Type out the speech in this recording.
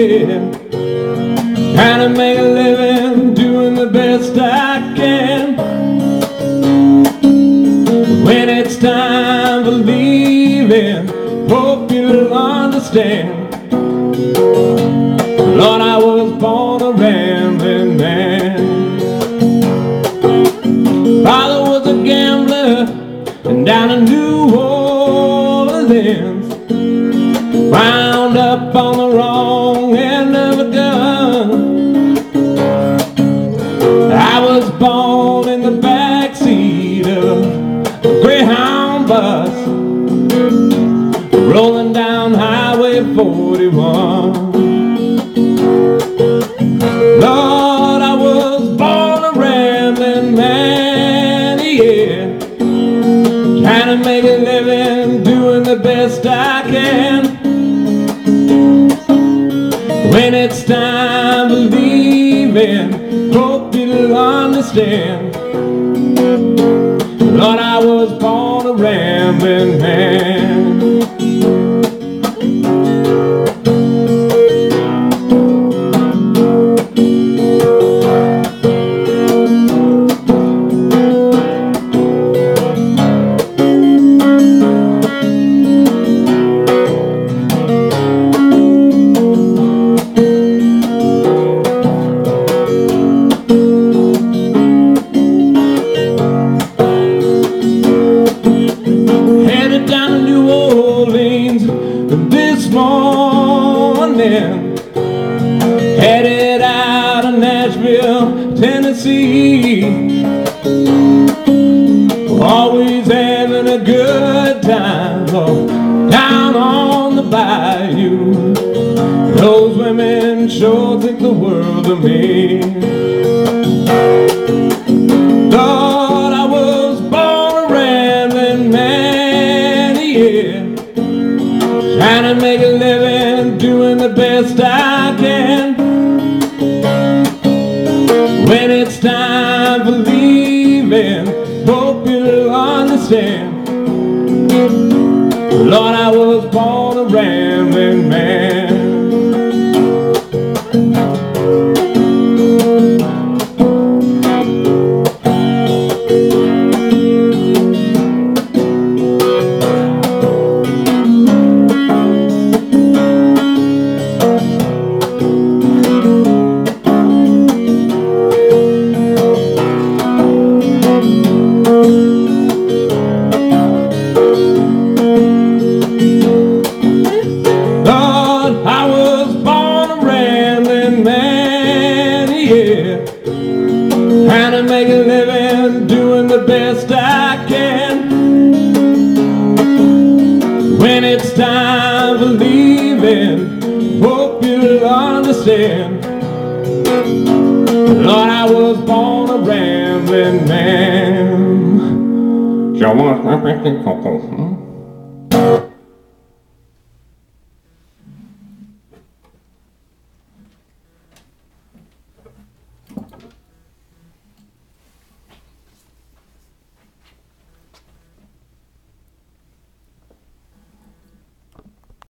Trying to make a living, doing the best I can. When it's time for leaving, hope you'll understand. Lord, I was born a rambling man. Father was a gambler, and down in New Orleans, wound 41. Lord, I was born a rambling man, yeah. Trying to make a living, doing the best I can. When it's time for leaving, hope you'll understand. Lord, I was born a rambling man. Headed out of Nashville, Tennessee. Always having a good time oh, down on the bayou. Those women sure think the world of me. The best I can. When it's time for leaving, hope you'll understand. Lord, I was born a rambling man. Trying to make a living, doing the best I can. When it's time for leaving, hope you'll understand. Lord, I was born a rambling man.